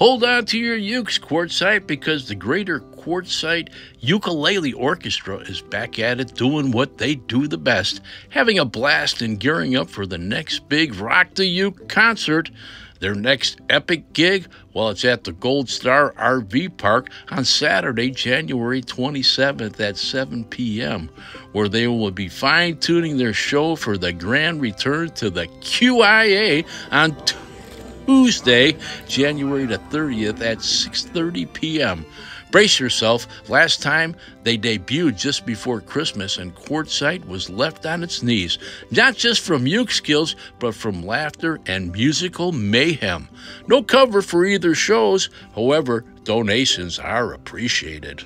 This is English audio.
Hold on to your ukes, Quartzsite, because the Greater Quartzsite Ukulele Orchestra is back at it doing what they do the best, having a blast and gearing up for the next big Rock the Uke concert. Their next epic gig, well, it's at the Gold Star RV Park on Saturday, January 27th at 7 p.m., where they will be fine tuning their show for the grand return to the QIA on Tuesday, January the 30th at 6:30 p.m. Brace yourself. Last time they debuted just before Christmas, and Quartzsite was left on its knees, not just from uke skills, but from laughter and musical mayhem. No cover for either shows, however, donations are appreciated.